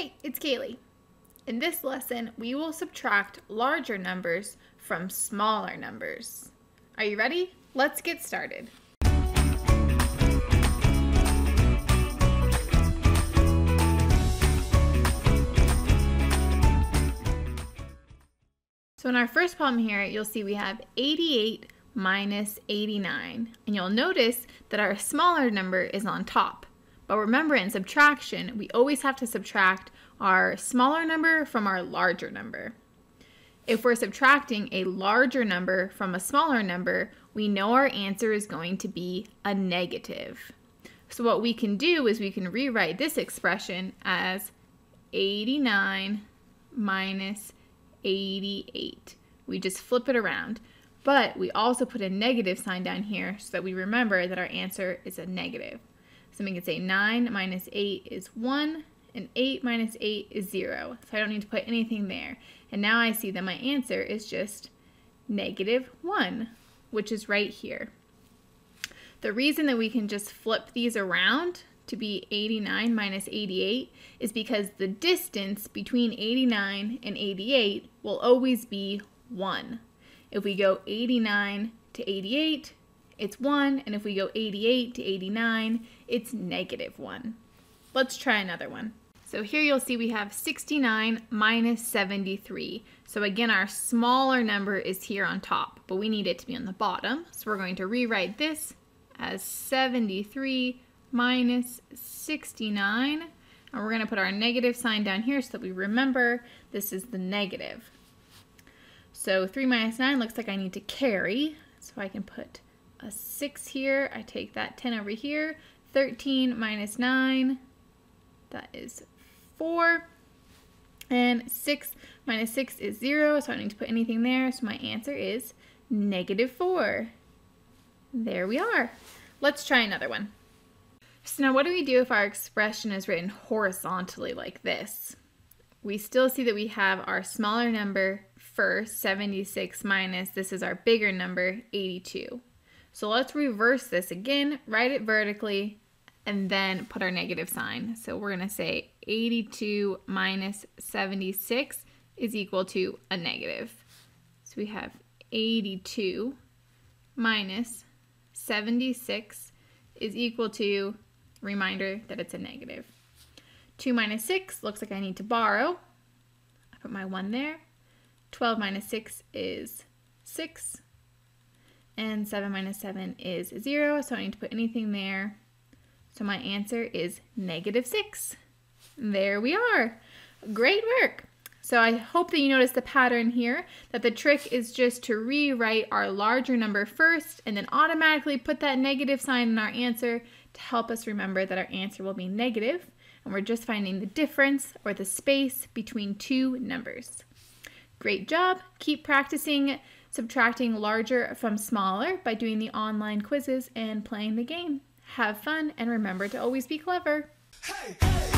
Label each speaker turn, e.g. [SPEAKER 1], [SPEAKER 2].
[SPEAKER 1] Hey, it's Kaylee. In this lesson, we will subtract larger numbers from smaller numbers. Are you ready? Let's get started. So in our first problem here, you'll see we have 88 minus 89. And you'll notice that our smaller number is on top. But remember in subtraction, we always have to subtract our smaller number from our larger number. If we're subtracting a larger number from a smaller number, we know our answer is going to be a negative. So what we can do is we can rewrite this expression as 89 minus 88. We just flip it around. But we also put a negative sign down here so that we remember that our answer is a negative. So we can say 9 minus 8 is 1, and 8 minus 8 is 0. So I don't need to put anything there. And now I see that my answer is just negative 1, which is right here. The reason that we can just flip these around to be 89 minus 88 is because the distance between 89 and 88 will always be 1. If we go 89 to 88, it's 1, and if we go 88 to 89, it's negative 1. Let's try another one. So here you'll see we have 69 minus 73. So again, our smaller number is here on top, but we need it to be on the bottom. So we're going to rewrite this as 73 minus 69. And we're going to put our negative sign down here so that we remember this is the negative. So 3 minus 9 looks like I need to carry. So I can put a 6 here. I take that 10 over here. 13 minus 9, that is 4. And 6 minus 6 is 0, so I don't need to put anything there. So my answer is negative 4. There we are. Let's try another one. So now what do we do if our expression is written horizontally like this? We still see that we have our smaller number first, 76 minus, this is our bigger number, 82. So let's reverse this again, write it vertically, and then put our negative sign. So we're going to say 82 minus 76 is equal to a negative. So we have 82 minus 76 is equal to, reminder that it's a negative. 2 minus 6 looks like I need to borrow. I put my 1 there. 12 minus 6 is 6 and 7 minus 7 is 0, so I don't need to put anything there. So my answer is negative 6. There we are. Great work. So I hope that you notice the pattern here, that the trick is just to rewrite our larger number first and then automatically put that negative sign in our answer to help us remember that our answer will be negative, and we're just finding the difference or the space between two numbers. Great job. Keep practicing subtracting larger from smaller by doing the online quizzes and playing the game. Have fun and remember to always be clever. Hey, hey.